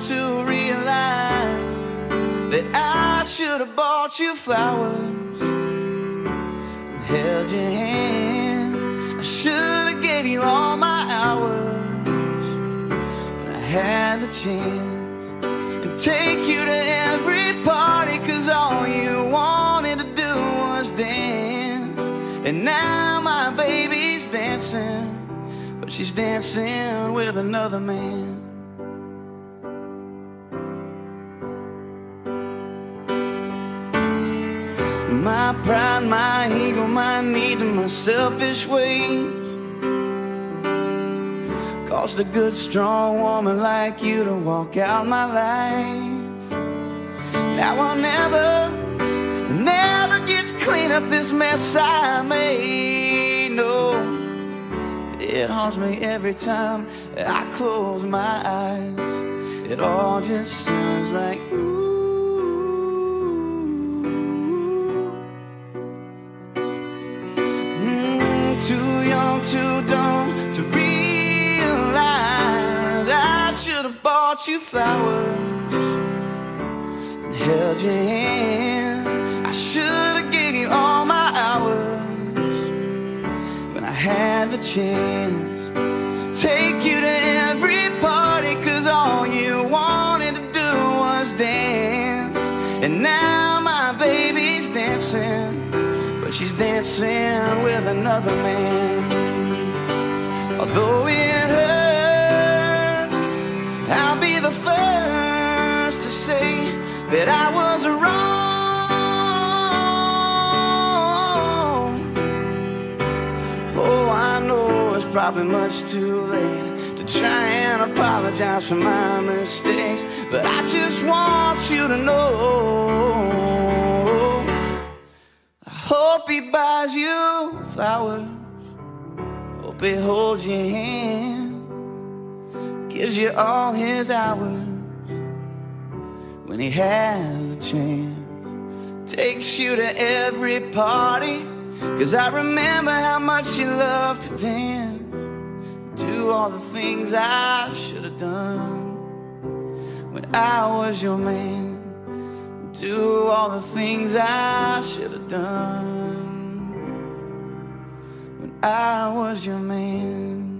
To realize that I should have bought you flowers and held your hand. I should have gave you all my hours when I had the chance and take you to every party cause all you wanted to do was dance. And now my baby's dancing, but she's dancing with another man. My pride, my ego, my need, and my selfish ways caused a good, strong woman like you to walk out my life. Now I'll never, never get to clean up this mess I made. No, it haunts me every time I close my eyes. It all just sounds like ooh. Too dumb to realize I should have bought you flowers and held your hand. I should have gave you all my hours when I had the chance. Take you to every party, cause all you wanted to do was dance. And now my baby's dancing, but she's dancing with another man. Although it hurts, I'll be the first to say that I was wrong. Oh, I know it's probably much too late to try and apologize for my mistakes, but I just want you to know. I hope he buys you flowers. Hope he holds your hand, gives you all his hours when he has the chance. Takes you to every party, cause I remember how much you loved to dance. Do all the things I should have done when I was your man. Do all the things I should have done when I was your man.